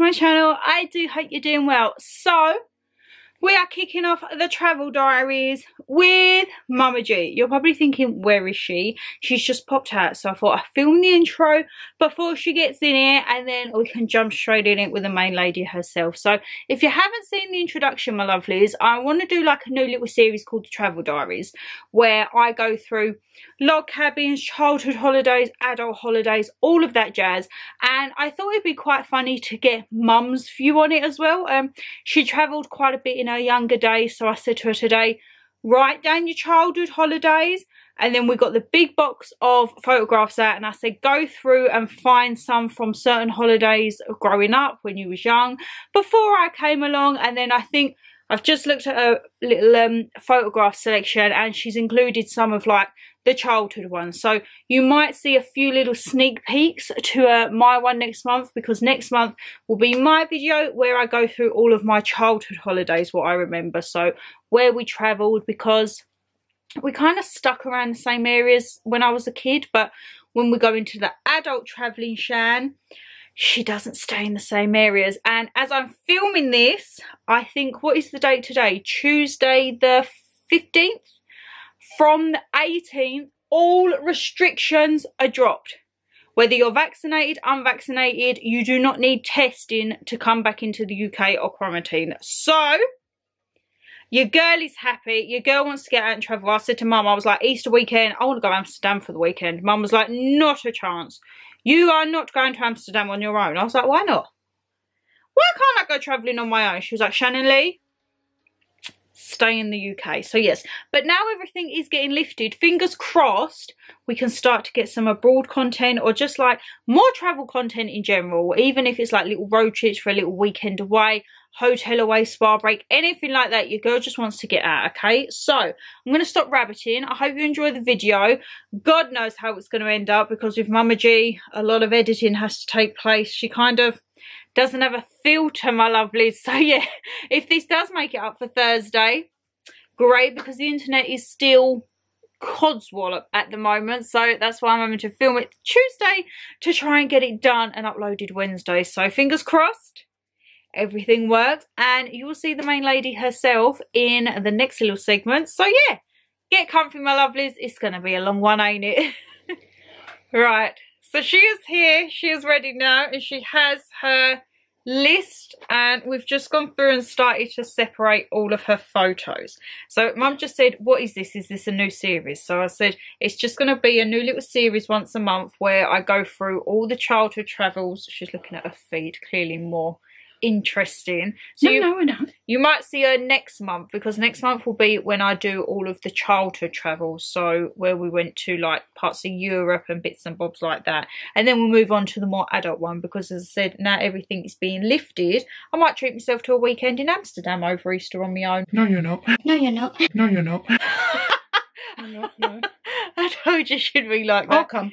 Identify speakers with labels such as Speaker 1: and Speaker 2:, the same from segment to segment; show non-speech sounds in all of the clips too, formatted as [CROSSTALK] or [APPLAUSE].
Speaker 1: my channel. I do hope you're doing well. So, we are kicking off the travel diaries with Mumma G. You're probably thinking, where is she? She's just popped out, so I thought I'd film the intro before she gets in here, and then we can jump straight in it with the main lady herself. So, if you haven't seen the introduction, my lovelies, I want to do like a new little series called the Travel Diaries, where I go through log cabins, childhood holidays, adult holidays, all of that jazz. And I thought it'd be quite funny to get mum's view on it as well. Um, she travelled quite a bit in younger days. So I said to her today, write down your childhood holidays. And then we got the big box of photographs out and I said, go through and find some from certain holidays growing up when you was young before I came along. And then I think I've just looked at a little um, photograph selection and she's included some of like the childhood one. So you might see a few little sneak peeks to uh, my one next month because next month will be my video where I go through all of my childhood holidays, what I remember. So where we travelled because we kind of stuck around the same areas when I was a kid, but when we go into the adult travelling Shan, she doesn't stay in the same areas. And as I'm filming this, I think, what is the date today? Tuesday the 15th? From the 18th, all restrictions are dropped. Whether you're vaccinated, unvaccinated, you do not need testing to come back into the UK or quarantine. So, your girl is happy. Your girl wants to get out and travel. I said to mum, I was like, Easter weekend, I want to go to Amsterdam for the weekend. Mum was like, not a chance. You are not going to Amsterdam on your own. I was like, why not? Why can't I go travelling on my own? She was like, Shannon Lee, stay in the UK. So yes, but now everything is getting lifted. Fingers crossed we can start to get some abroad content or just like more travel content in general. Even if it's like little road trips for a little weekend away, hotel away, spa break, anything like that. Your girl just wants to get out, okay? So I'm going to stop rabbiting. I hope you enjoy the video. God knows how it's going to end up because with Mumma G, a lot of editing has to take place. She kind of doesn't have a filter, my lovelies. [LAUGHS] So yeah, if this does make it up for Thursday, great, because the internet is still codswallop at the moment. So that's why I'm having to film it Tuesday to try and get it done and uploaded Wednesday. So fingers crossed everything works and you will see the main lady herself in the next little segment so yeah get comfy my lovelies it's gonna be a long one ain't it [LAUGHS] right so she is here, she is ready now, and she has her list and we've just gone through and started to separate all of her photos. So mum just said what is this? Is this a new series? So i said it's just going to be a new little series once a month where i go through all the childhood travels. She's looking at her feed clearly more interesting.
Speaker 2: So no, you, no, no.
Speaker 1: You might see her next month because next month will be when I do all of the childhood travels. So where we went to like parts of Europe and bits and bobs like that. And then we'll move on to the more adult one because as I said, now everything is being lifted. I might treat myself to a weekend in Amsterdam over Easter on my own.
Speaker 2: No, you're not.
Speaker 3: No, you're not. [LAUGHS]
Speaker 2: No, you're not. [LAUGHS]
Speaker 1: not. I told you should be like that.
Speaker 2: I'll come.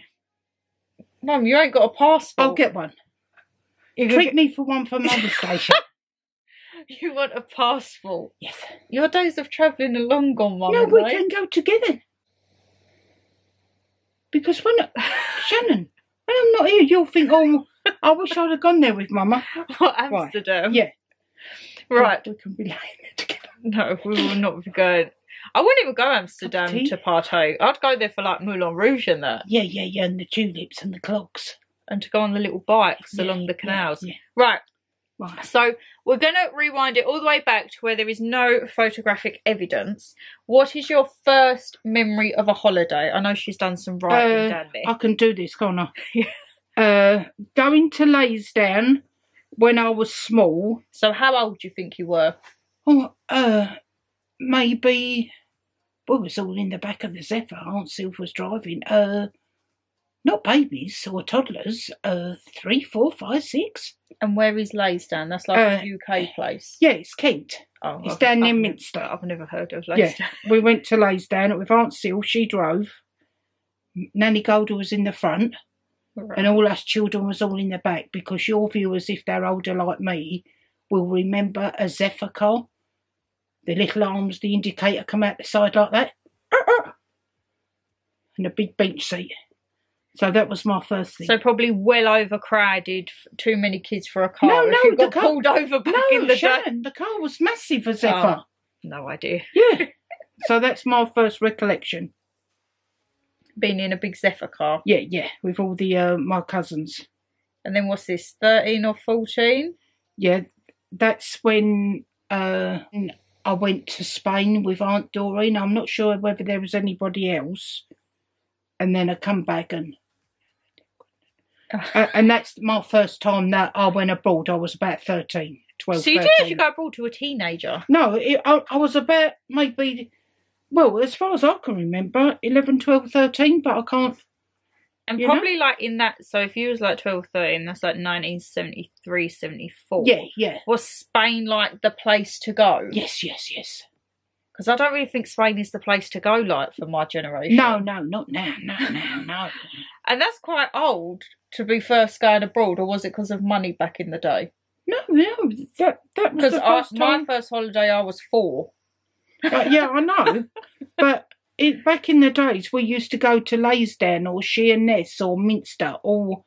Speaker 1: Mum, you ain't got a passport.
Speaker 2: I'll get one. You Treat me for one for Mother's Station. [LAUGHS]
Speaker 1: you want a passport?
Speaker 2: Yes.
Speaker 1: Your days of travelling are long gone, Mum.
Speaker 2: No, we right? can go together. Because when [LAUGHS] Shannon, when I'm not here, you'll think, oh, I wish I'd have gone there with Mama. [LAUGHS]
Speaker 1: What Amsterdam?
Speaker 2: Right. Yeah.
Speaker 1: Right.
Speaker 2: We can be lying there together.
Speaker 1: No, we will not be going. I wouldn't even go Amsterdam to partake. I'd go there for like Moulin Rouge and that.
Speaker 2: Yeah, yeah, yeah, and the tulips and the clocks
Speaker 1: and to go on the little bikes yeah, along the canals. Yeah, yeah. Right. Right. So we're going to rewind it all the way back to where there is no photographic evidence. What is your first memory of a holiday? I know she's done some writing uh, down there.
Speaker 2: I can do this, can't I? [LAUGHS] uh, going to Leysdown when I was small.
Speaker 1: So how old do you think you were?
Speaker 2: Oh, uh, maybe... Well, it was all in the back of the Zephyr. Aunt Sylv was driving. Uh, not babies or toddlers, uh, three, four, five, six.
Speaker 1: And where is Leysdown? That's like uh, a UK place.
Speaker 2: Yeah, it's Kent. Oh, it's I've, down near Minster.
Speaker 1: I've never heard of Leysdown.
Speaker 2: Yeah, we went to Leysdown with Aunt Sil. She drove. Nanny Golda was in the front. Right. And all us children was all in the back because your viewers, if they're older like me, will remember a Zephyr car. The little arms, the indicator come out the side like that. [LAUGHS] And a big bench seat. So that was my first thing.
Speaker 1: So probably well overcrowded, too many kids for a car.
Speaker 2: No, no, the
Speaker 1: got
Speaker 2: car-
Speaker 1: pulled over back
Speaker 2: no,
Speaker 1: in the day.
Speaker 2: The car was massive as ever.
Speaker 1: No idea.
Speaker 2: Yeah. [LAUGHS] so that's my first recollection.
Speaker 1: Being in a big Zephyr car.
Speaker 2: Yeah, yeah, with all the uh, my cousins.
Speaker 1: And then what's this, 13 or 14?
Speaker 2: Yeah, that's when uh, I went to Spain with Aunt Doreen. I'm not sure whether there was anybody else. And then I come back and. Uh, and that's my first time that I went abroad. I was about 13, 12,
Speaker 1: so you did
Speaker 2: 13.
Speaker 1: actually go abroad to a teenager.
Speaker 2: No, it, I, I was about maybe, well, as far as I can remember, 11, 12, 13, but I can't.
Speaker 1: And
Speaker 2: You know?
Speaker 1: probably like in that, so if you was like 12, 13, that's like 1973, 74.
Speaker 2: Yeah, yeah.
Speaker 1: Was Spain like the place to go?
Speaker 2: Yes, yes, yes.
Speaker 1: Because I don't really think Spain is the place to go like for my generation.
Speaker 2: No, no, not now, no, no, no. [LAUGHS]
Speaker 1: And that's quite old to be first going abroad, or was it because of money back in the day?
Speaker 2: No, no, that, that was the first
Speaker 1: my
Speaker 2: time.
Speaker 1: first holiday, I was four.
Speaker 2: Uh, yeah, I know. [LAUGHS] but it, back in the days, we used to go to Leysdown or Sheerness or Minster, or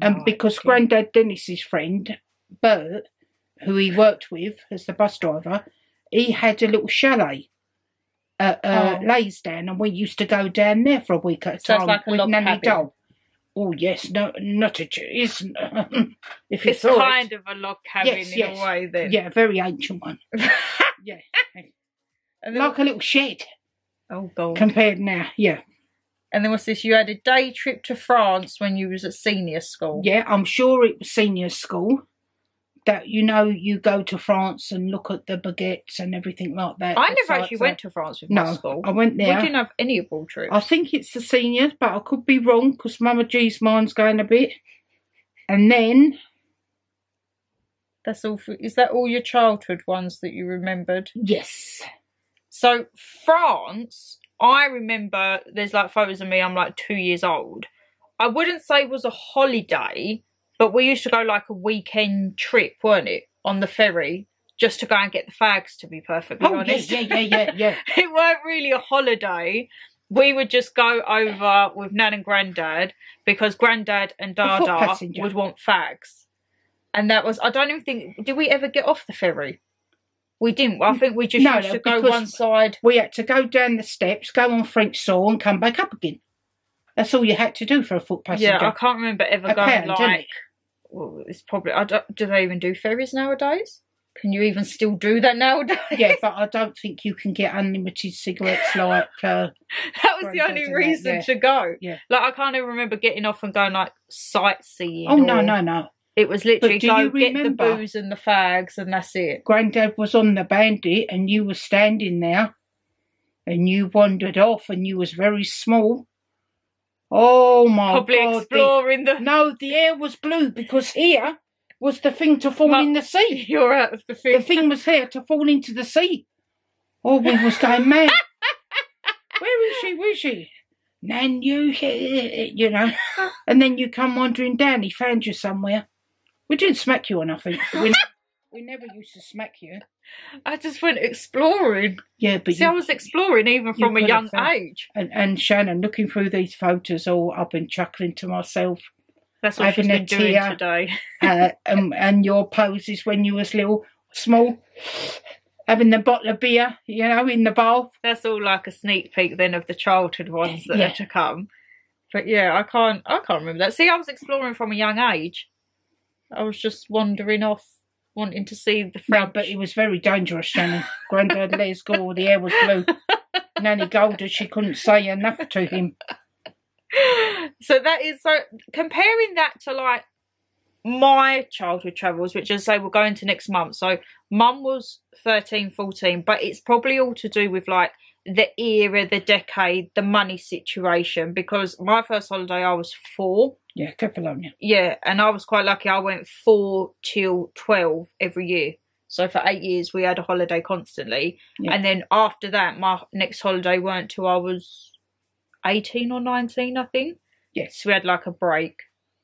Speaker 2: and
Speaker 1: no
Speaker 2: because
Speaker 1: idea.
Speaker 2: Grandad Dennis's friend Bert, who he worked with as the bus driver, he had a little chalet at uh,
Speaker 1: Oh.
Speaker 2: Leysdown, and we used to go down there for a week at a
Speaker 1: So
Speaker 2: time
Speaker 1: like a
Speaker 2: with Nanny
Speaker 1: cabin.
Speaker 2: Doll. Oh yes, no, not a it's [LAUGHS] if you
Speaker 1: It's
Speaker 2: saw
Speaker 1: kind
Speaker 2: it,
Speaker 1: of a log cabin
Speaker 2: Yes,
Speaker 1: in
Speaker 2: yes.
Speaker 1: a way, then.
Speaker 2: yeah, a very ancient one. [LAUGHS] Yeah,
Speaker 1: and
Speaker 2: like a little shed
Speaker 1: oh god.
Speaker 2: compared now. Yeah,
Speaker 1: and then what's this? You had a day trip to France when you was at senior school.
Speaker 2: yeah. I'm sure it was senior school. That you know, you go to France and look at the baguettes and everything like that.
Speaker 1: I never actually went to France with my
Speaker 2: No,
Speaker 1: school.
Speaker 2: I went there.
Speaker 1: We didn't have any abroad trips.
Speaker 2: I think it's the seniors, but I could be wrong because Mumma G's mind's going a bit. And then,
Speaker 1: That's all. For, is that all your childhood ones that you remembered?
Speaker 2: yes,
Speaker 1: So France, I remember. There's like photos of me. I'm like two years old. I wouldn't say it was a holiday, but we used to go like a weekend trip, weren't it, on the ferry, just to go and get the fags. To be perfectly
Speaker 2: oh
Speaker 1: honest,
Speaker 2: yeah, yeah, yeah, yeah. [LAUGHS]
Speaker 1: it weren't really a holiday. We would just go over with Nan and Grandad because Grandad and Dada would want fags. And that was, I don't even think, did we ever get off the ferry? We didn't. I think we just
Speaker 2: No,
Speaker 1: used
Speaker 2: no,
Speaker 1: to go one side.
Speaker 2: We had to go down the steps, go on French soil, and come back up again. That's all you had to do for a foot passenger.
Speaker 1: Yeah, I can't remember ever
Speaker 2: a
Speaker 1: going
Speaker 2: pound,
Speaker 1: like? Well, it's probably, I don't, do they even do ferries nowadays? Can you even still do that nowadays?
Speaker 2: Yeah, but I don't think you can get unlimited cigarettes like. Uh, [LAUGHS]
Speaker 1: that was the only reason
Speaker 2: yeah.
Speaker 1: to go.
Speaker 2: Yeah.
Speaker 1: Like, I can't even remember getting off and going like sightseeing.
Speaker 2: oh no, no, no!
Speaker 1: It was literally go
Speaker 2: you
Speaker 1: get the booze and the fags, and that's it.
Speaker 2: Granddad was on the bandit, and you were standing there, and you wandered off, and you was very small. Oh my
Speaker 1: Probably
Speaker 2: god! the-
Speaker 1: exploring the.
Speaker 2: No, the air was blue because here was the thing to fall
Speaker 1: Well-
Speaker 2: in the sea. [LAUGHS]
Speaker 1: You're out of the thing.
Speaker 2: The
Speaker 1: thing.
Speaker 2: thing was here to fall into the sea. Oh, we was going [LAUGHS] mad. Where is she? Where is she? Nan, you, you know. And then you come wandering down. He found you somewhere. We didn't smack you or nothing. We, [LAUGHS] we never used to smack you.
Speaker 1: I just went exploring.
Speaker 2: Yeah, but
Speaker 1: See, I was exploring even from a young
Speaker 2: have
Speaker 1: age.
Speaker 2: and, and Shannon looking through these photos, all I've been chuckling to myself.
Speaker 1: That's what she's
Speaker 2: Having a
Speaker 1: been doing
Speaker 2: tear.
Speaker 1: today.
Speaker 2: uh, [LAUGHS] and, and your poses when you was little, small, having the bottle of beer, you know, in the bath.
Speaker 1: That's all like a sneak peek then of the childhood ones that
Speaker 2: Yeah.
Speaker 1: are to come. But yeah, I can't. I can't remember that. See, I was exploring from a young age. I was just wandering off, wanting to see the
Speaker 2: No, but it was very dangerous, Shannon. Grandad let us go, the air was blue. [LAUGHS] Nanny Golda, she couldn't say enough to him.
Speaker 1: so that is so comparing that to like my childhood travels which as I say we're going to next month so mum was 13 14 but it's probably all to do with like the era the decade the money situation because my first holiday i was four
Speaker 2: Yeah, Kefalonia.
Speaker 1: yeah and i was quite lucky i went four till 12 every year so for eight years we had a holiday constantly
Speaker 2: Yeah.
Speaker 1: and then after that my next holiday weren't till i was 18 or 19 i think
Speaker 2: Yes.
Speaker 1: so we had like a break,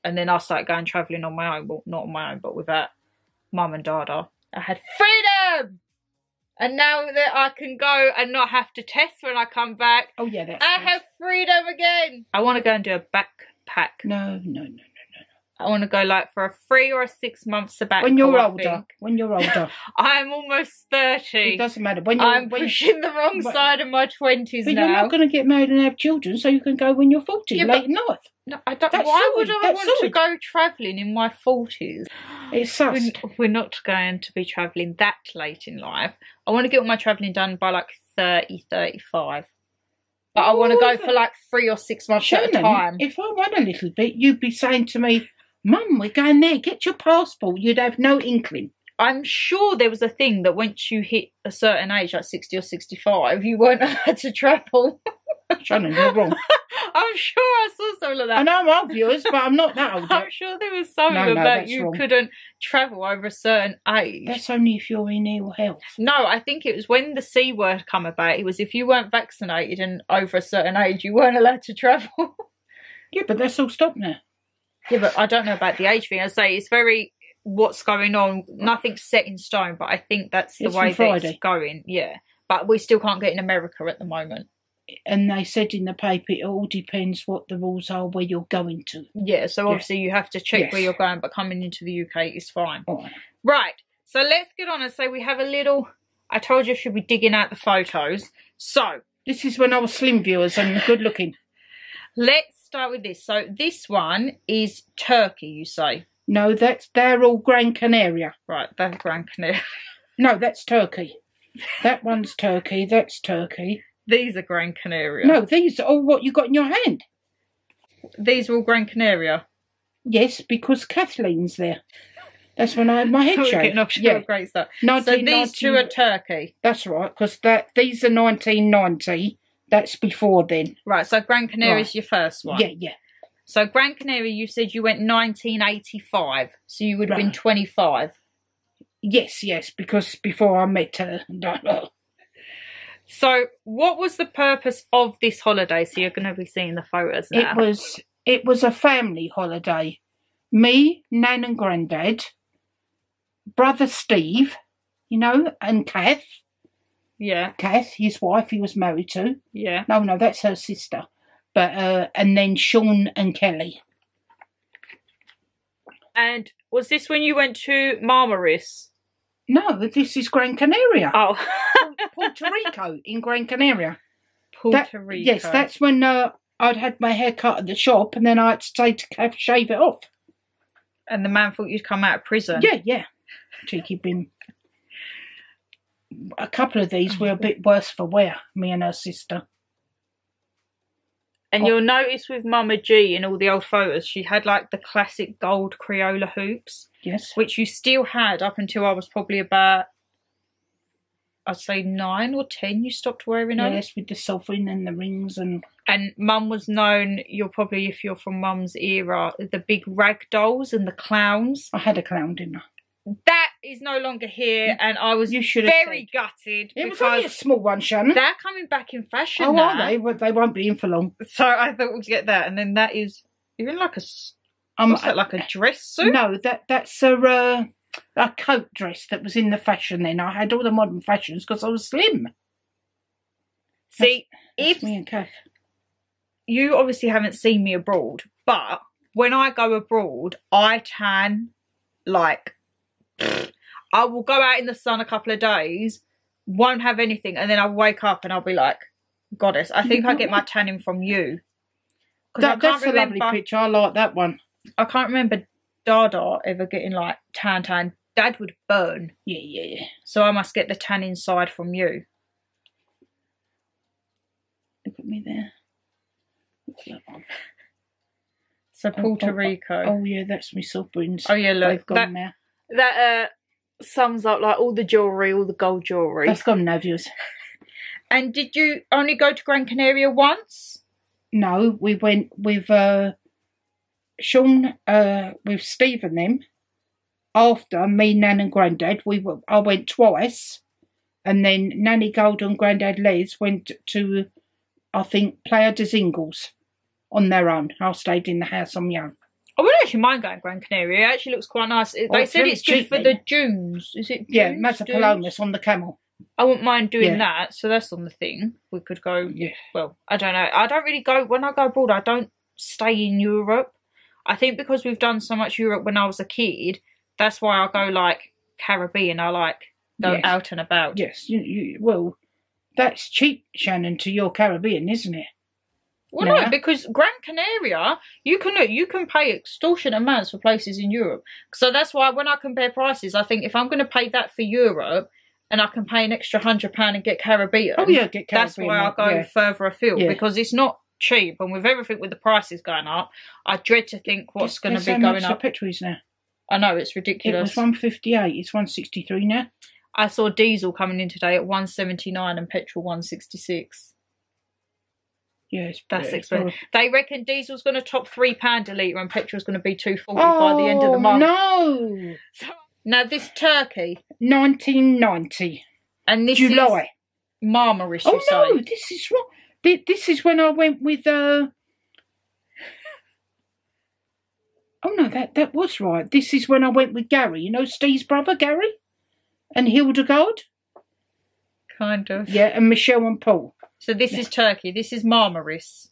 Speaker 1: and then I started going travelling on my own. Well, not on my own, but with that mum and dada. I had freedom, and now that I can go and not have to test when I come back,
Speaker 2: Oh, yeah, that's
Speaker 1: I
Speaker 2: good.
Speaker 1: have freedom again. I want to go and do a backpack.
Speaker 2: No, no, no. No, no.
Speaker 1: I want to go like for a three or a six month sabbatical.
Speaker 2: When you're
Speaker 1: I
Speaker 2: older,
Speaker 1: think.
Speaker 2: when you're older, [LAUGHS]
Speaker 1: I'm almost thirty.
Speaker 2: it doesn't matter. When you're,
Speaker 1: I'm
Speaker 2: when,
Speaker 1: pushing the wrong
Speaker 2: but-
Speaker 1: side of my twenties
Speaker 2: but you're not going to get married and have children, so you can go when you're 40,
Speaker 1: Yeah,
Speaker 2: late
Speaker 1: but-
Speaker 2: in.
Speaker 1: No, I don't.
Speaker 2: That's
Speaker 1: why would I
Speaker 2: that's
Speaker 1: want to go travelling in my forties?
Speaker 2: It's sus.
Speaker 1: We're, we're not going to be travelling that late in life. I want to get all my travelling done by like 30, 35. But I want to go for like three or six months at a time.
Speaker 2: if I won a little bit, you'd be saying to me, Mum, we're going there, get your passport. You'd have no inkling.
Speaker 1: I'm sure there was a thing that once you hit a certain age, like 60 or 65, you weren't [LAUGHS] allowed to travel.
Speaker 2: Shannon, you're wrong. [LAUGHS] [LAUGHS]
Speaker 1: I'm sure I saw something like that.
Speaker 2: I know I'm obvious, but I'm not that old [LAUGHS]
Speaker 1: I'm sure there was something
Speaker 2: No, no,
Speaker 1: about you
Speaker 2: wrong.
Speaker 1: couldn't travel over a certain age.
Speaker 2: That's only if you're in ill health.
Speaker 1: No, I think it was when the C word come about. It was if you weren't vaccinated and over a certain age, you weren't allowed to travel. [LAUGHS]
Speaker 2: Yeah, but that's all stopped now.
Speaker 1: yeah, but I don't know about the age thing. I say it's very what's going on. Nothing's set in stone, but I think that's the
Speaker 2: It's
Speaker 1: way that it's going. Yeah, but we still can't get in America at the moment.
Speaker 2: And they said in the paper, it all depends what the rules are where you're going to.
Speaker 1: Yeah, so obviously you have to check
Speaker 2: Yes.
Speaker 1: where you're going, but coming into the UK is fine.
Speaker 2: Right.
Speaker 1: Right. So let's get on and say we have a little. I told you I should be digging out the photos. So
Speaker 2: This is when I was slim viewers and good looking.
Speaker 1: let's start with this. So this one is Turkey, you say?
Speaker 2: No, that's they're all Gran Canaria.
Speaker 1: Right, that's Gran Canaria. [LAUGHS]
Speaker 2: No, that's Turkey. That one's Turkey. That's Turkey.
Speaker 1: These are Gran Canaria.
Speaker 2: No, these are all what you got in your hand.
Speaker 1: These are all Gran Canaria.
Speaker 2: Yes, because Kathleen's there. That's when I had my head [LAUGHS] shaved.
Speaker 1: off
Speaker 2: yeah,
Speaker 1: great stuff. So these two are Turkey.
Speaker 2: That's right, because that these are 1990. That's before then.
Speaker 1: Right, so Gran Canaria is
Speaker 2: Right.
Speaker 1: your first one.
Speaker 2: Yeah, yeah.
Speaker 1: So Gran Canaria, you said you went 1985. So you would have been 25.
Speaker 2: Yes, yes, because before I met her. [LAUGHS]
Speaker 1: So what was the purpose of this holiday? So you're going to be seeing the photos now.
Speaker 2: It was it was a family holiday. Me, Nan and Grandad, brother Steve, you know, and Kath.
Speaker 1: Yeah,
Speaker 2: Kath, his wife he was married to.
Speaker 1: yeah.
Speaker 2: No, no, that's her sister. But uh and then Sean and Kelly.
Speaker 1: And was this when you went to Marmaris?
Speaker 2: No, this is Gran Canaria.
Speaker 1: Oh, [LAUGHS]
Speaker 2: Puerto Rico in Gran Canaria.
Speaker 1: Puerto
Speaker 2: That-
Speaker 1: Rico.
Speaker 2: Yes, that's when uh, I'd had my hair cut at the shop and then I had to say to shave it off.
Speaker 1: And the man thought you'd come out of prison.
Speaker 2: Yeah, yeah. Cheeky bim. A couple of these were a bit worse for wear, me and her sister.
Speaker 1: And oh. you'll notice with Mumma G in all the old photos, she had like the classic gold creole hoops,
Speaker 2: Yes.
Speaker 1: which you still had up until I was probably about, I'd say nine or ten. You stopped wearing them.
Speaker 2: Yes, with the sovereign and the rings and
Speaker 1: And Mum was known. You're probably, if you're from Mum's era, the big rag dolls and the clowns.
Speaker 2: I had a clown dinner.
Speaker 1: That is no longer here, and I was
Speaker 2: You should have
Speaker 1: very
Speaker 2: said.
Speaker 1: gutted
Speaker 2: It was only a small one, Shannon.
Speaker 1: they're coming back in fashion
Speaker 2: Oh,
Speaker 1: now.
Speaker 2: are they? Well, they won't be in for long.
Speaker 1: So I thought we'd get that, and then that is even like a
Speaker 2: Um,
Speaker 1: what's that like a dress suit?
Speaker 2: No, that that's a uh, a coat dress that was in the fashion then. I had all the modern fashions because I was slim.
Speaker 1: See,
Speaker 2: That's
Speaker 1: if
Speaker 2: me and Kath.
Speaker 1: you obviously haven't seen me abroad, but when I go abroad, I tan like I will go out in the sun a couple of days, won't have anything, and then I'll wake up and I'll be like, Goddess, I think I get my [LAUGHS] tanning from you.
Speaker 2: That, that's a lovely picture. I like that one.
Speaker 1: I can't remember Dada ever getting like tan tan. Dad would burn.
Speaker 2: Yeah, yeah, yeah.
Speaker 1: So I must get the tan inside from you.
Speaker 2: Look at me there. Look at that one.
Speaker 1: So Puerto
Speaker 2: oh, oh, oh.
Speaker 1: Rico.
Speaker 2: Oh yeah, that's my sovereigns.
Speaker 1: Oh, yeah, look,
Speaker 2: they've gone
Speaker 1: that-
Speaker 2: now.
Speaker 1: That uh sums up like all the jewellery, all the gold jewellery.
Speaker 2: That's viewers.
Speaker 1: And did you only go to Gran Canaria once?
Speaker 2: No, we went with uh, Sean, uh, with Steve and them. After me, Nan, and Grandad, we were. I went twice, and then Nanny Gold and Grandad Les went to, I think, Playa del Inglés on their own. I stayed in the house on my own.
Speaker 1: I wouldn't actually mind going to Gran Canaria. It actually looks quite nice. It-
Speaker 2: Oh,
Speaker 1: they said it's good for the dunes. Is it?
Speaker 2: Yeah,
Speaker 1: dunes?
Speaker 2: Maspalomas
Speaker 1: Dunes?
Speaker 2: on the camel.
Speaker 1: I wouldn't mind doing
Speaker 2: Yeah.
Speaker 1: that. So that's on the thing. We could go.
Speaker 2: Yeah.
Speaker 1: Well, I don't know. I don't really go when I go abroad. I don't stay in Europe. I think because we've done so much Europe when I was a kid, that's why I go like Caribbean. I like go
Speaker 2: Yes.
Speaker 1: out and about.
Speaker 2: Yes, you, you, well, that's cheap, Shannon, to your Caribbean, isn't it?
Speaker 1: Well,
Speaker 2: Yeah.
Speaker 1: no, because Gran Canaria, you can you can pay extortionate amounts for places in Europe. So that's why when I compare prices, I think if I'm going to pay that for Europe and I can pay an extra hundred pound and get Caribbean,
Speaker 2: Oh, yeah, get Caribbean.
Speaker 1: that's why I go
Speaker 2: yeah.
Speaker 1: further afield
Speaker 2: Yeah.
Speaker 1: because it's not cheap. And with everything with the prices going up, I dread to think what's going to be going up.
Speaker 2: Petrol is now.
Speaker 1: I know it's ridiculous.
Speaker 2: It was one fifty eight. It's one sixty three now.
Speaker 1: I saw diesel coming in today at one seventy nine and petrol one sixty six.
Speaker 2: Yeah, it's,
Speaker 1: That's
Speaker 2: it's
Speaker 1: expensive. They reckon diesel's going to top three pound a litre and petrol's going to be two forty by the end of the
Speaker 2: Oh,
Speaker 1: month.
Speaker 2: No,
Speaker 1: So, now this turkey,
Speaker 2: nineteen ninety
Speaker 1: and this is
Speaker 2: July.
Speaker 1: Marmaris, you
Speaker 2: Oh
Speaker 1: say.
Speaker 2: no, this is wrong. This is when I went with. uh Oh no, that that was right. This is when I went with Gary. You know Steve's brother, Gary, and Hildegard.
Speaker 1: Kind of.
Speaker 2: Yeah, and Michelle and Paul.
Speaker 1: So this is Turkey. This is Marmaris.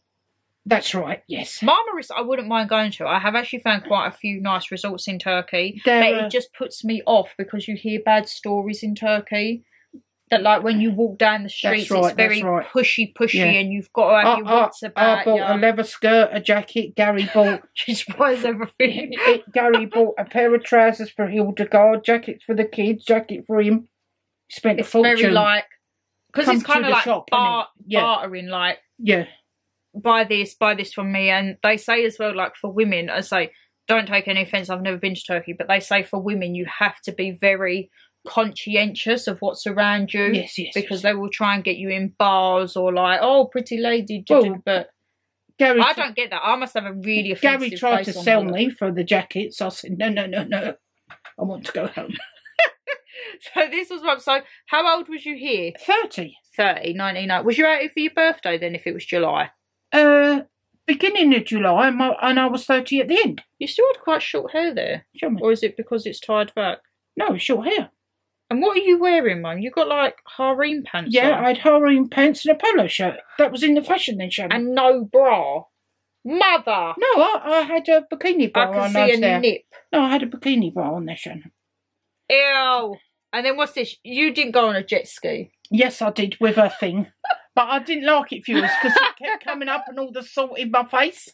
Speaker 2: That's right. Yes.
Speaker 1: Marmaris, I wouldn't mind going to. I have actually found quite a few nice resorts in Turkey.
Speaker 2: There
Speaker 1: but
Speaker 2: are-
Speaker 1: it just puts me off because you hear bad stories in Turkey. That like when you walk down the streets,
Speaker 2: right,
Speaker 1: it's very
Speaker 2: right.
Speaker 1: pushy, pushy,
Speaker 2: Yeah.
Speaker 1: and you've got to have
Speaker 2: I,
Speaker 1: your
Speaker 2: I,
Speaker 1: wits
Speaker 2: I
Speaker 1: about
Speaker 2: bought a leather skirt, a jacket. Gary bought. [LAUGHS]
Speaker 1: She buys everything. [LAUGHS]
Speaker 2: Gary bought a pair of trousers for Hildegard, jacket for the kids, jacket for him. Spent
Speaker 1: It's
Speaker 2: a fortune.
Speaker 1: very like because it's kind of like
Speaker 2: shop,
Speaker 1: bar-
Speaker 2: Yeah.
Speaker 1: bartering, like
Speaker 2: yeah,
Speaker 1: buy this, buy this from me. And they say as well, like for women, I say, don't take any offense, I've never been to Turkey, but they say for women, you have to be very conscientious of what's around you
Speaker 2: yes, yes.
Speaker 1: because
Speaker 2: yes.
Speaker 1: they will try and get you in bars or like, oh, pretty lady.
Speaker 2: Well,
Speaker 1: but
Speaker 2: Gary,
Speaker 1: I don't get that. I must have a really offensive
Speaker 2: Gary tried to sell me for the jackets. I said, no, no, no, no. I want to go home. [LAUGHS]
Speaker 1: So this was what. So how old was you here?
Speaker 2: 30.
Speaker 1: 30, 1990. Was you out here for your birthday then? If it was July,
Speaker 2: Uh, beginning of July, and, my, and I was 30 at the end.
Speaker 1: you still had quite short hair there,
Speaker 2: Show me.
Speaker 1: or is it because it's tied back?
Speaker 2: No, short hair.
Speaker 1: And what are you wearing, Mum? You got like harem pants
Speaker 2: Yeah,
Speaker 1: on
Speaker 2: I had harem pants and a polo shirt. That was in the fashion then, Shannon.
Speaker 1: and no bra. Mother,
Speaker 2: no, I, I had a bikini bra I
Speaker 1: can
Speaker 2: on
Speaker 1: see a
Speaker 2: there.
Speaker 1: nip.
Speaker 2: No, I had a bikini bra on there, Shannon.
Speaker 1: Ew. And then what's this? You didn't go on a jet ski.
Speaker 2: Yes, I did with a thing. [LAUGHS] But I didn't like it, viewers, because it kept coming up and all the salt in my face.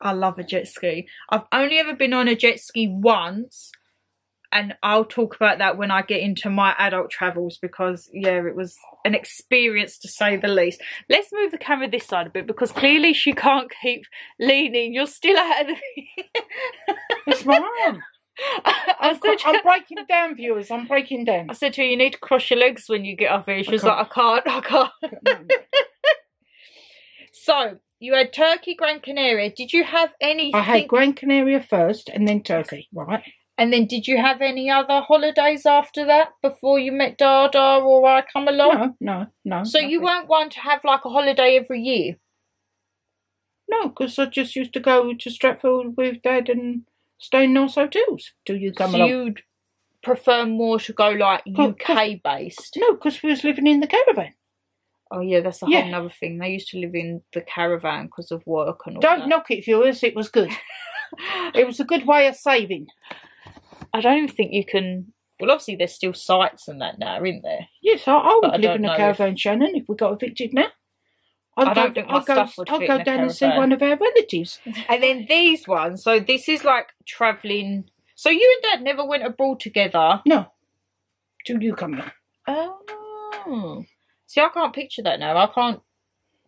Speaker 1: I love a jet ski. I've only ever been on a jet ski once, and I'll talk about that when I get into my adult travels because, yeah, it was an experience to say the least. Let's move the camera this side a bit because clearly she can't keep leaning. You're still out of the.
Speaker 2: It's my arm.
Speaker 1: I
Speaker 2: I'm,
Speaker 1: said,
Speaker 2: I'm [LAUGHS] breaking down, viewers. I'm breaking down.
Speaker 1: I said to her, you need to cross your legs when you get up here. She was like, I can't, I can't. [LAUGHS] So, you had Turkey, Gran Canaria. Did you have any?
Speaker 2: I had Gran Canaria first and then Turkey, right?
Speaker 1: And then did you have any other holidays after that before you met Dada or I come along?
Speaker 2: No, no, no.
Speaker 1: so you
Speaker 2: nothing.
Speaker 1: weren't one to have like a holiday every year?
Speaker 2: No, because I just used to go to Stratford with Dad and stay in nice hotels Do you come
Speaker 1: so
Speaker 2: along.
Speaker 1: you'd prefer more to go like UK based?
Speaker 2: No, because we was living in the caravan.
Speaker 1: Oh yeah, that's a
Speaker 2: Yeah.
Speaker 1: whole other thing. They used to live in the caravan because of work and all
Speaker 2: Don't
Speaker 1: that.
Speaker 2: knock it, viewers. It was good. [LAUGHS] it was a good way of saving.
Speaker 1: I don't even think you can. Well, obviously there's still sites and that now, isn't there?
Speaker 2: Yes, I, I
Speaker 1: But
Speaker 2: would live
Speaker 1: don't
Speaker 2: in
Speaker 1: know
Speaker 2: a
Speaker 1: if-
Speaker 2: caravan, Shannon, if we got evicted now. I'd
Speaker 1: I
Speaker 2: go,
Speaker 1: don't think my
Speaker 2: I'd go,
Speaker 1: stuff would
Speaker 2: I'd
Speaker 1: fit
Speaker 2: go
Speaker 1: in a
Speaker 2: down and see
Speaker 1: caravan.
Speaker 2: one of our relatives. [LAUGHS]
Speaker 1: And then these ones. So this is like traveling. So you and Dad never went abroad together.
Speaker 2: No, till you come along.
Speaker 1: Oh. See, I can't picture that now. I can't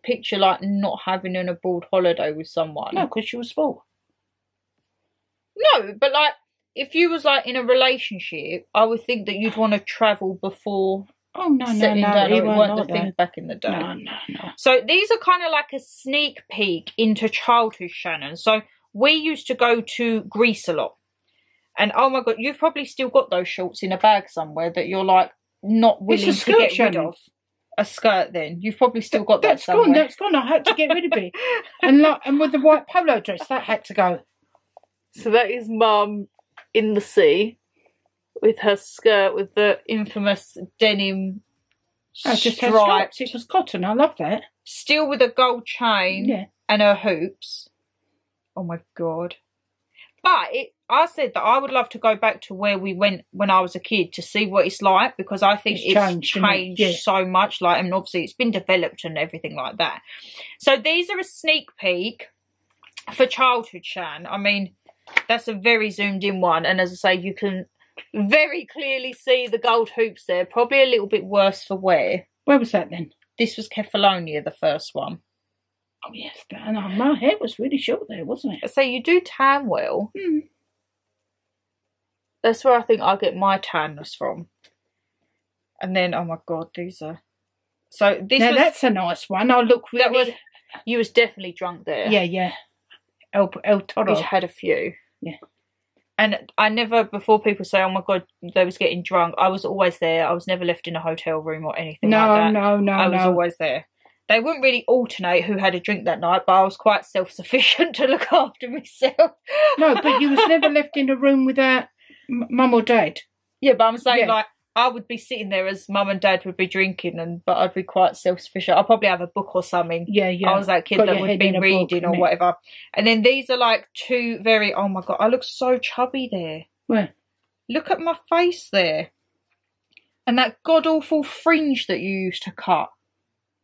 Speaker 1: picture like not having an abroad holiday with someone.
Speaker 2: No, because you were small.
Speaker 1: No, but like if you was like in a relationship, I would think that you'd want to travel before
Speaker 2: Oh, no, no, no.
Speaker 1: down.
Speaker 2: He
Speaker 1: Or it
Speaker 2: weren't
Speaker 1: weren't the thing back in the day.
Speaker 2: No, no, no.
Speaker 1: So these are kind of like a sneak peek into childhood, Shannon. So we used to go to Greece a lot. And oh my god, you've probably still got those shorts in a bag somewhere that you're like not
Speaker 2: It's a
Speaker 1: willing to
Speaker 2: skirt,
Speaker 1: get rid of. A skirt then. You've probably still got that
Speaker 2: That's
Speaker 1: somewhere.
Speaker 2: gone, that's gone. I had to get rid of it. [LAUGHS] And like, and with the white polo dress, that had to go.
Speaker 1: So that is mum in the sea with her skirt with the infamous denim
Speaker 2: oh, just had
Speaker 1: stripes.
Speaker 2: It was cotton. I love that.
Speaker 1: still with a gold chain
Speaker 2: Yeah.
Speaker 1: and her hoops. Oh my god. But it, I said that I would love to go back to where we went when I was a kid to see what it's like because I think
Speaker 2: It's
Speaker 1: it's,
Speaker 2: changed,
Speaker 1: changed,
Speaker 2: isn't it? Yeah.
Speaker 1: so much. Like, and obviously it's been developed and everything like that. So these are a sneak peek for childhood Shan. I mean, that's a very zoomed in one, and as I say, you can very clearly see the gold hoops there. Probably a little bit worse for wear.
Speaker 2: Where was that then?
Speaker 1: This was Kefalonia, the first one.
Speaker 2: Oh yes, and uh, my hair was really short there, wasn't it?
Speaker 1: So you do tan well.
Speaker 2: Hmm.
Speaker 1: That's where I think I get my tanness from. And then, oh my god, these are. So this
Speaker 2: now
Speaker 1: was.
Speaker 2: that's a nice one. I look
Speaker 1: that
Speaker 2: really.
Speaker 1: was. You was definitely drunk there.
Speaker 2: Yeah, yeah. El El Toro.
Speaker 1: You had a few.
Speaker 2: Yeah.
Speaker 1: And I never, before people say, "Oh my god, they was getting drunk," I was always there. I was never left in a hotel room or anything
Speaker 2: No,
Speaker 1: like that.
Speaker 2: no, no,
Speaker 1: I was
Speaker 2: no.
Speaker 1: always there. They wouldn't really alternate who had a drink that night, but I was quite self sufficient [LAUGHS] to look after myself.
Speaker 2: No, but you was never [LAUGHS] left in a room without m- mum or dad.
Speaker 1: Yeah, but I'm saying
Speaker 2: Yeah.
Speaker 1: like I would be sitting there as mum and dad would be drinking, and but I'd be quite self sufficient. I'd probably have a book or something.
Speaker 2: Yeah, yeah.
Speaker 1: I was that kid
Speaker 2: Got
Speaker 1: that would be
Speaker 2: in a book,
Speaker 1: reading or whatever. And then these are like two very. Oh my god, I look so chubby there.
Speaker 2: Where?
Speaker 1: Look at my face there, and that god awful fringe that you used to cut.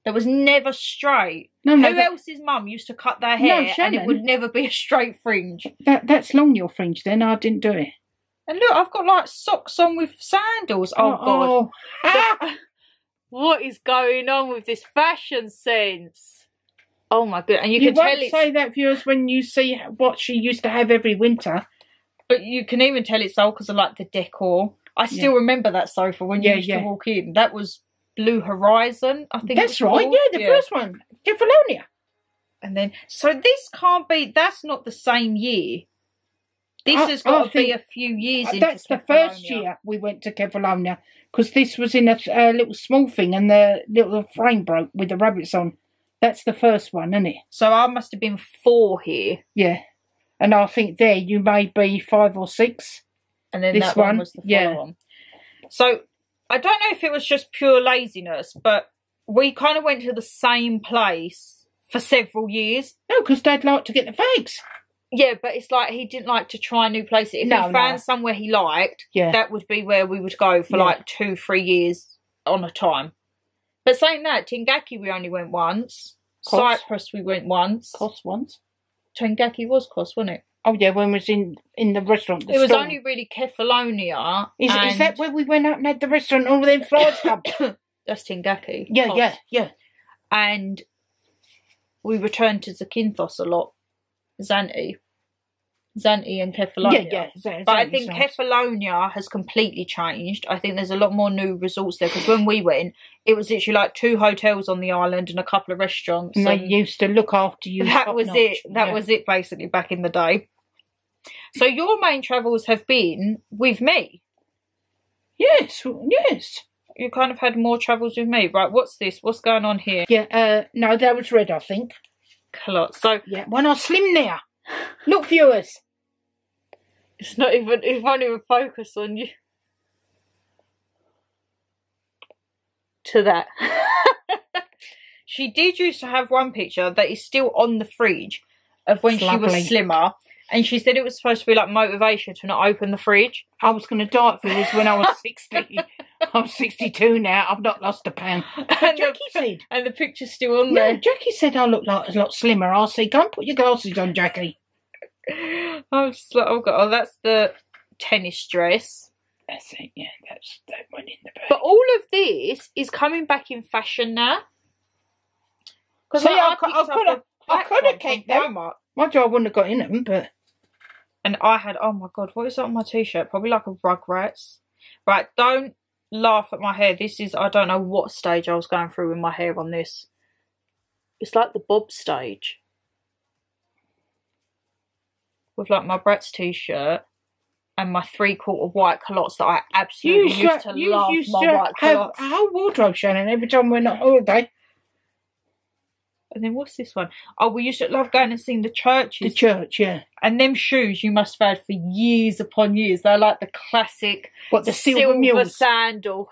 Speaker 1: That was never straight.
Speaker 2: No, no,
Speaker 1: Who
Speaker 2: that,
Speaker 1: else's mum used to cut their
Speaker 2: No,
Speaker 1: hair and it would never be a straight fringe?
Speaker 2: that that's long your fringe. Then I didn't do it.
Speaker 1: And look, I've got like socks on with sandals. Oh, god.
Speaker 2: oh. [LAUGHS]
Speaker 1: What is going on with this fashion sense? Oh my god! And you,
Speaker 2: You,
Speaker 1: can
Speaker 2: won't
Speaker 1: it's,
Speaker 2: say that, viewers, when you see what she used to have every winter.
Speaker 1: but you can even tell it's old because of like the decor. I still remember that sofa when you
Speaker 2: Yeah,
Speaker 1: used
Speaker 2: yeah.
Speaker 1: to walk in. That was Blue Horizon, I think.
Speaker 2: That's right. Yeah, the first one, Kefalonia.
Speaker 1: And then, so this can't be. That's not the same year. This
Speaker 2: I-
Speaker 1: has got
Speaker 2: I
Speaker 1: to be a few years. Into
Speaker 2: That's the first year we went to Kefalonia because this was in a, a little small thing and the little frame broke with the rabbits on. That's the first one, isn't it?
Speaker 1: So I must have been four here,
Speaker 2: Yeah. And I think there you may be five or six.
Speaker 1: and then
Speaker 2: This
Speaker 1: that one,
Speaker 2: one,
Speaker 1: was the
Speaker 2: yeah.
Speaker 1: follow on. So I don't know if it was just pure laziness, but we kind of went to the same place for several years.
Speaker 2: No, because Dad liked to get the fags.
Speaker 1: Yeah, but it's like he didn't like to try new places. If
Speaker 2: No,
Speaker 1: he
Speaker 2: no.
Speaker 1: found somewhere he liked,
Speaker 2: Yeah.
Speaker 1: that would be where we would go for
Speaker 2: Yeah.
Speaker 1: like two, three years on a time. But saying that, Tingaki we only went once.
Speaker 2: Kos.
Speaker 1: Cyprus we went once.
Speaker 2: Kos once.
Speaker 1: Tingaki was Kos, wasn't it?
Speaker 2: Oh yeah, when we was in in the restaurant. The
Speaker 1: it was
Speaker 2: stall.
Speaker 1: only really Kefalonia.
Speaker 2: Is, is
Speaker 1: and-
Speaker 2: that where we went out and had the restaurant and all them flies come? [COUGHS]
Speaker 1: That's Tingaki.
Speaker 2: yeah,
Speaker 1: Kos.
Speaker 2: yeah, yeah.
Speaker 1: And we returned to Zakynthos a lot. Zante. Zante and Kefalonia.
Speaker 2: Yeah, yeah.
Speaker 1: But I think
Speaker 2: sounds-
Speaker 1: Kefalonia has completely changed. I think there's a lot more new resorts there because when we went, it was literally like two hotels on the island and a couple of restaurants.
Speaker 2: and they
Speaker 1: and
Speaker 2: used to look after you.
Speaker 1: that was
Speaker 2: notch.
Speaker 1: it. That
Speaker 2: Yeah.
Speaker 1: was it basically back in the day. So your main travels have been with me.
Speaker 2: Yes, yes.
Speaker 1: You kind of had more travels with me, right? What's this? What's going on here?
Speaker 2: Yeah, uh, no, that was red, I think.
Speaker 1: Clot. So
Speaker 2: Yeah, when I slim now. Look, viewers.
Speaker 1: it's not even. It won't even focus on you. To that. [LAUGHS] she did used to have one picture that is still on the fridge of when
Speaker 2: It's
Speaker 1: she
Speaker 2: lovely.
Speaker 1: was slimmer, and she said it was supposed to be like motivation to not open the fridge.
Speaker 2: I was going to die if it was when I was [LAUGHS] 60. [LAUGHS] I'm 62 now. I've not lost a pound. [LAUGHS] [LAUGHS]
Speaker 1: and,
Speaker 2: Jackie
Speaker 1: the,
Speaker 2: said.
Speaker 1: and the picture's still on there.
Speaker 2: Jackie said I look like a lot slimmer. I said, go and put your glasses on, Jackie.
Speaker 1: Just like, oh god, oh, that's the tennis dress.
Speaker 2: That's it, yeah, that's that went in the bag.
Speaker 1: But all of this is coming back in fashion now.
Speaker 2: See, I cou- I coulda- I coulda kept them. My job wouldn't have got in them, but
Speaker 1: and I had oh my god, what is that on my t-shirt? Probably like a Rugrats. Right, don't laugh at my hair. This is I don't know what stage I was going through with my hair on this. It's like the bob stage. With like my Bratz t-shirt and my three quarter white culottes that I absolutely
Speaker 2: you
Speaker 1: used to
Speaker 2: you
Speaker 1: love
Speaker 2: used
Speaker 1: my
Speaker 2: to
Speaker 1: white
Speaker 2: have
Speaker 1: culottes.
Speaker 2: a whole wardrobe, Shannon, every time we went on holiday.
Speaker 1: And then what's this one? Oh, we used to love going and seeing the churches.
Speaker 2: The church, yeah.
Speaker 1: and them shoes you must have had for years upon years. They're like the classic
Speaker 2: What, the silver, mules?
Speaker 1: sandal.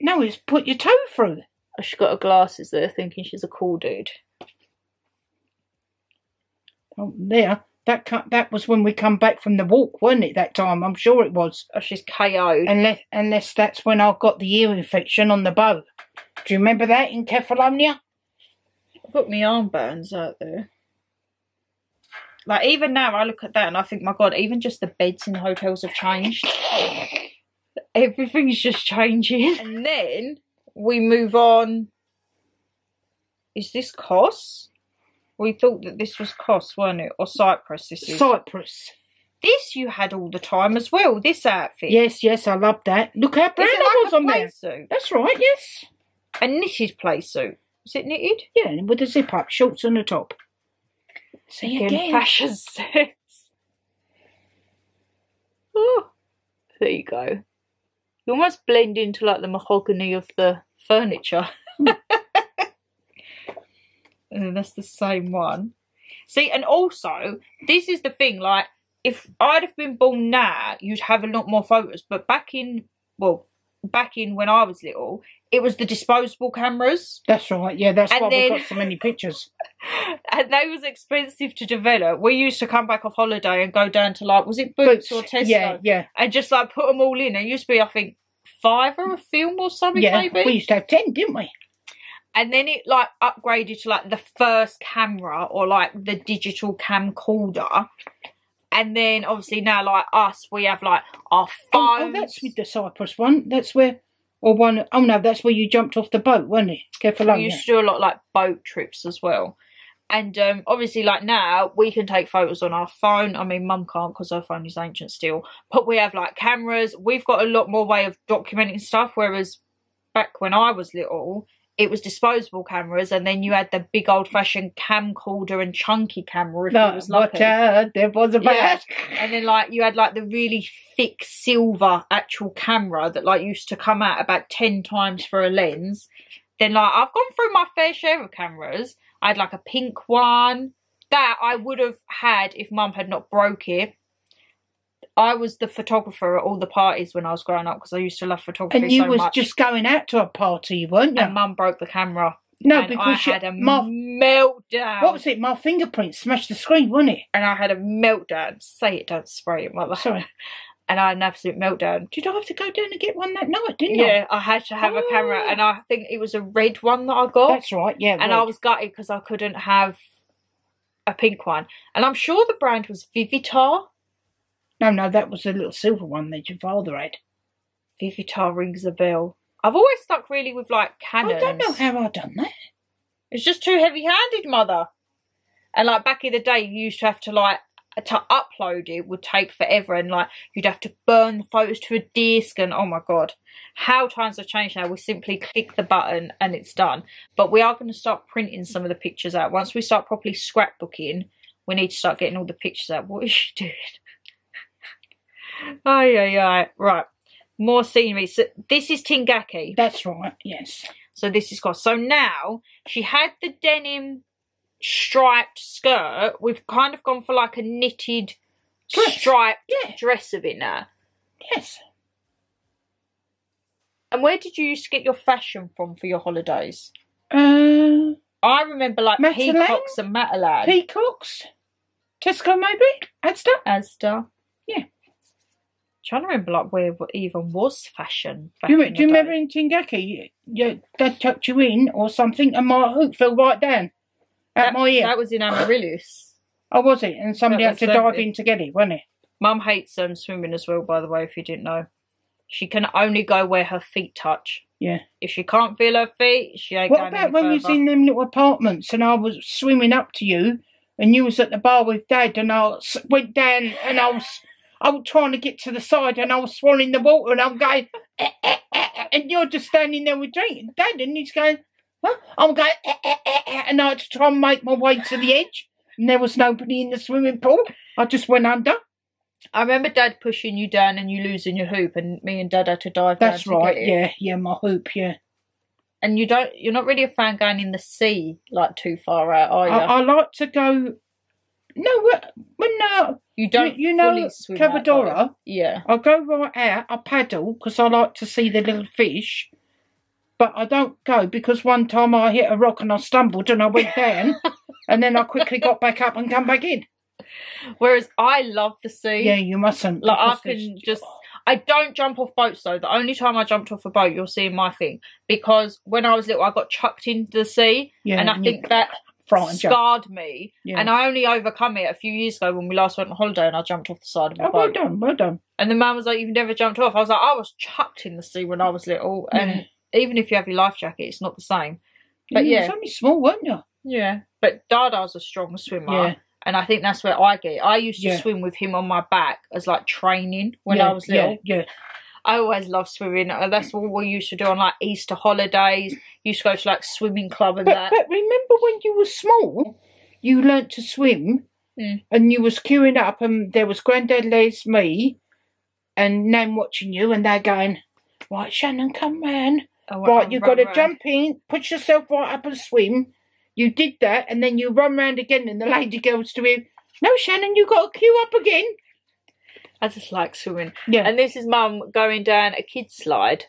Speaker 2: No, it's put your toe through.
Speaker 1: Oh, she got her glasses there, thinking she's a cool dude.
Speaker 2: Oh, there. That that was when we come back from the walk, wasn't it? That time, I'm sure it was.
Speaker 1: Oh, she's KO'd.
Speaker 2: Unless unless that's when I got the ear infection on the boat. Do you remember that in Kefalonia?
Speaker 1: I've got my arm burns out there. Like even now, I look at that and I think, my God, even just the beds in the hotels have changed. Everything's just changing. And then we move on. Is this Kos? We thought that this was Kos, weren't it? Or Cyprus, this is.
Speaker 2: Cyprus.
Speaker 1: this you had all the time as well, this outfit.
Speaker 2: Yes, yes, I love that. Look how brown
Speaker 1: it
Speaker 2: I was
Speaker 1: like
Speaker 2: on
Speaker 1: a
Speaker 2: there.
Speaker 1: playsuit?
Speaker 2: That's right, yes.
Speaker 1: A knitted playsuit. Is it knitted?
Speaker 2: Yeah, and with a zip up, shorts on the top. See
Speaker 1: Again,
Speaker 2: again. [LAUGHS]
Speaker 1: fashion sense. Oh, there you go. You almost blend into like the mahogany of the furniture. and [LAUGHS] uh, that's the same one. See, and also, this is the thing, like, if I'd have been born now, you'd have a lot more photos. But back in, well, back in when I was little, it was the disposable cameras.
Speaker 2: That's right. Yeah, that's
Speaker 1: And
Speaker 2: why
Speaker 1: then-
Speaker 2: we've got so many [LAUGHS] pictures.
Speaker 1: and they was expensive to develop. We used to come back off holiday and go down to like, was it Boots, or Tesco?
Speaker 2: Yeah, yeah,
Speaker 1: And just like put them all in. It used to be, I think, five or a film or something
Speaker 2: yeah.
Speaker 1: maybe.
Speaker 2: We used to have ten, didn't we?
Speaker 1: and then it like upgraded to like the first camera or like the digital camcorder. And then obviously now like us, we have like our
Speaker 2: Oh,
Speaker 1: phones.
Speaker 2: oh, that's with the Cyprus one. That's where, or one, oh no, that's where you jumped off the boat, wasn't it?
Speaker 1: we
Speaker 2: Kefalonia.
Speaker 1: used to do a lot like boat trips as well. And um, obviously, like now, we can take photos on our phone. I mean, mum can't because her phone is ancient still. But we have like cameras. We've got a lot more way of documenting stuff. Whereas back when I was little, it was disposable cameras, and then you had the big old fashioned camcorder and chunky camera if
Speaker 2: No,
Speaker 1: was
Speaker 2: watch
Speaker 1: lucky.
Speaker 2: out, there was a
Speaker 1: Yeah. And then like you had like the really thick silver actual camera that like used to come out about ten times for a lens. Then like I've gone through my fair share of cameras. I had like a pink one that I would have had if mum had not broke it. I was the photographer at all the parties when I was growing up because I used to love photography
Speaker 2: And you
Speaker 1: so
Speaker 2: was
Speaker 1: much.
Speaker 2: just going out to a party, weren't you?
Speaker 1: and mum broke the camera.
Speaker 2: no, because
Speaker 1: I
Speaker 2: you-
Speaker 1: had a
Speaker 2: my,
Speaker 1: meltdown.
Speaker 2: what was it? My fingerprint smashed the screen, wasn't it?
Speaker 1: And I had a meltdown. Say it, don't spray it, mother.
Speaker 2: Sorry. [LAUGHS]
Speaker 1: And I had an absolute meltdown.
Speaker 2: Did I have to go down and get one that night? Didn't I?
Speaker 1: Yeah, I had to have a camera,
Speaker 2: Oh.
Speaker 1: and I think it was a red one that I got,
Speaker 2: That's right. Yeah,
Speaker 1: and
Speaker 2: red.
Speaker 1: I was gutted because I couldn't have a pink one. And I'm sure the brand was Vivitar.
Speaker 2: No, no, that was the little silver one that your father had.
Speaker 1: Vivitar rings a bell. I've always stuck really with like Canons.
Speaker 2: I don't know how I've done that.
Speaker 1: It's just too heavy-handed, mother. And like back in the day, you used to have to like to upload it would take forever, and like you'd have to burn the photos to a disc, and oh my god, how times have changed now. We simply click the button and it's done. But we are going to start printing some of the pictures out. Once we start properly scrapbooking, we need to start getting all the pictures out. What is she doing? Oh yeah, yeah, right. More scenery. So this is Tingaki.
Speaker 2: That's right. Yes.
Speaker 1: So this is Kos. So now she had the denim striped skirt. We've kind of gone for like a knitted
Speaker 2: Dress.
Speaker 1: striped
Speaker 2: Yeah.
Speaker 1: dress of it now.
Speaker 2: Yes.
Speaker 1: And where did you used to get your fashion from for your holidays?
Speaker 2: Uh,
Speaker 1: I remember like
Speaker 2: Matalan?
Speaker 1: peacocks and Matalan.
Speaker 2: peacocks. Tesco maybe. Asda.
Speaker 1: Asda.
Speaker 2: Yeah.
Speaker 1: Trying to remember like where even was fashion.
Speaker 2: Do you,
Speaker 1: in
Speaker 2: do you remember in Tingaki, your dad tucked you in or something, and my hook fell right down at
Speaker 1: that,
Speaker 2: my ear?
Speaker 1: That was in Amaryllis.
Speaker 2: oh, was it? And somebody had to
Speaker 1: was
Speaker 2: dive
Speaker 1: lovely.
Speaker 2: in to get it, wasn't it?
Speaker 1: Mum hates um, swimming as well, by the way, if you didn't know. She can only go where her feet touch.
Speaker 2: Yeah.
Speaker 1: If she can't feel her feet, she ain't
Speaker 2: What about when you was in them little apartments and I was swimming up to you and you was at the bar with Dad and I went down and I was I was trying to get to the side and I was swallowing the water and I'm going "Eh, eh, eh, eh," and you're just standing there with drinking Dad and he's going huh? I'm going "Eh, eh, eh, eh," and I had to try and make my way to the edge and there was nobody in the swimming pool. I just went under.
Speaker 1: I remember Dad pushing you down and you losing your hoop, and me and Dad had to dive
Speaker 2: That's
Speaker 1: down
Speaker 2: right. Yeah, yeah, my hoop. Yeah,
Speaker 1: And you don't, you're not really a fan going in the sea like too far out, are you?
Speaker 2: I, I like to go. No, when- when uh,
Speaker 1: you don't.
Speaker 2: you know
Speaker 1: swim out.
Speaker 2: Cavadora.
Speaker 1: Yeah.
Speaker 2: I go right out, I paddle because I like to see the little fish, but I don't go because one time I hit a rock and I stumbled and I went down, [LAUGHS] and then I quickly got back up and come back in.
Speaker 1: Whereas I love the sea.
Speaker 2: Yeah, you mustn't.
Speaker 1: Like I can just I don't jump off boats though. The only time I jumped off a boat, you'll see in my thing, because when I was little, I got chucked into the sea,
Speaker 2: yeah,
Speaker 1: and I think that
Speaker 2: you.
Speaker 1: scarred me.
Speaker 2: Yeah.
Speaker 1: And I only overcome it a few years ago when we last went on holiday, and I jumped off the side of a
Speaker 2: Oh, well
Speaker 1: boat.
Speaker 2: done, well done.
Speaker 1: And the man was like, "You've never jumped off." I was like, "I was chucked in the sea when I was little, and even if you have your life jacket, it's not the same." But
Speaker 2: you
Speaker 1: yeah.
Speaker 2: was only small, weren't you?
Speaker 1: Yeah, but Dada's a strong swimmer.
Speaker 2: Yeah.
Speaker 1: And I think that's where I get. it. I used to
Speaker 2: Yeah.
Speaker 1: swim with him on my back as like training when
Speaker 2: yeah,
Speaker 1: I was little.
Speaker 2: Yeah, yeah.
Speaker 1: I always loved swimming. Uh, That's what we used to do on like Easter holidays. Used to go to like swimming club and
Speaker 2: But,
Speaker 1: that.
Speaker 2: but remember when you were small, you learnt to swim,
Speaker 1: Mm.
Speaker 2: and you was queuing up, and there was Granddad Les, me, and Nan watching you, and they're going, right, Shannon, come round.
Speaker 1: Oh,
Speaker 2: Right, you've got to jump in, put yourself right up and swim. You did that, and then you run round again, and the lady goes to him, no, Shannon, you got to queue up again.
Speaker 1: I just like swimming.
Speaker 2: Yeah,
Speaker 1: And this is mum going down a kid's slide.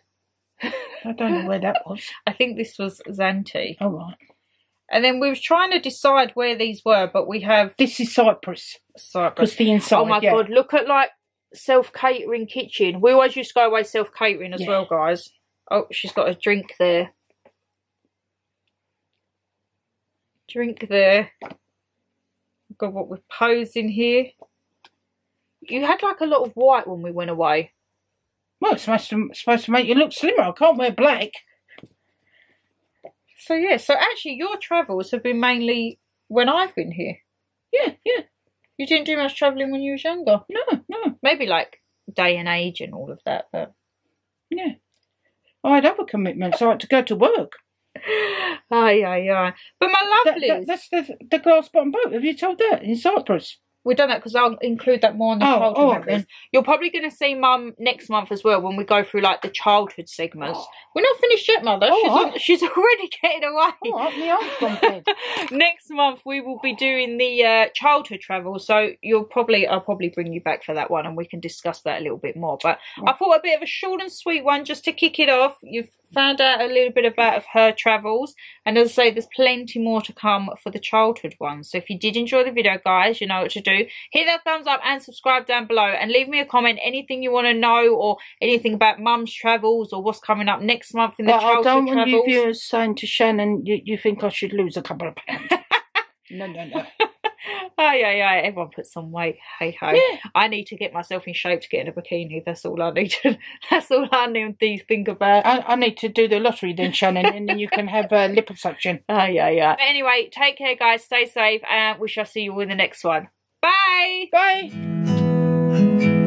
Speaker 2: I don't know where that was. [LAUGHS]
Speaker 1: I think this was Zante.
Speaker 2: All oh, right.
Speaker 1: And then we were trying to decide where these were, but we have
Speaker 2: This is Cyprus,
Speaker 1: Cyprus.
Speaker 2: because the inside,
Speaker 1: Oh my
Speaker 2: yeah.
Speaker 1: god, look at like self catering kitchen. We always used to go away self catering as
Speaker 2: Yeah.
Speaker 1: well, guys. Oh, she's got a drink there. Drink there. God, what we're posing here. You had like a lot of white when we went away.
Speaker 2: Well, it's supposed to, supposed to make you look slimmer. I can't wear black.
Speaker 1: So yeah, so actually your travels have been mainly when I've been here.
Speaker 2: Yeah, yeah.
Speaker 1: You didn't do much travelling when you was younger.
Speaker 2: No, no,
Speaker 1: Maybe like day and age and all of that, but
Speaker 2: yeah. I had other commitments. I had to go to work. [LAUGHS]
Speaker 1: Aye, aye, aye. But my
Speaker 2: That, that, that's the, the glass bottom boat. Have you told that in Cyprus?
Speaker 1: We've done that because I'll include that more on the
Speaker 2: Oh,
Speaker 1: childhood
Speaker 2: right
Speaker 1: memories.
Speaker 2: then.
Speaker 1: You're probably going to see Mum next month as well when we go through like the childhood segments. We're not finished yet, Mother.
Speaker 2: All
Speaker 1: she's,
Speaker 2: right.
Speaker 1: she's [LAUGHS] already getting away.
Speaker 2: Right, my arm's gone dead.
Speaker 1: Next month we will be doing the uh, childhood travel, so you'll probably I'll probably bring you back for that one, and we can discuss that a little bit more. But I thought a bit of a short and sweet one just to kick it off. You've found out a little bit about of her travels, and as I say, there's plenty more to come for the childhood ones. So if you did enjoy the video, guys, you know what to do. Hit that thumbs up and subscribe down below, and leave me a comment anything you want to know or anything about Mum's travels or what's coming up next month in the
Speaker 2: But I don't want
Speaker 1: travels.
Speaker 2: you viewers saying to Shannon, you, you think I should lose a couple of pounds. [LAUGHS] no, no, no.
Speaker 1: Oh yeah, yeah. Everyone puts some weight. Hey ho.
Speaker 2: Yeah.
Speaker 1: I need to get myself in shape to get in a bikini. That's all I need to. [LAUGHS] That's all I need to think about.
Speaker 2: I, I need to do the lottery then, Shannon, and then you can have uh, liposuction.
Speaker 1: Oh [LAUGHS] yeah, yeah. But anyway, take care, guys. Stay safe, and we shall see you in the next one. Bye.
Speaker 2: Bye.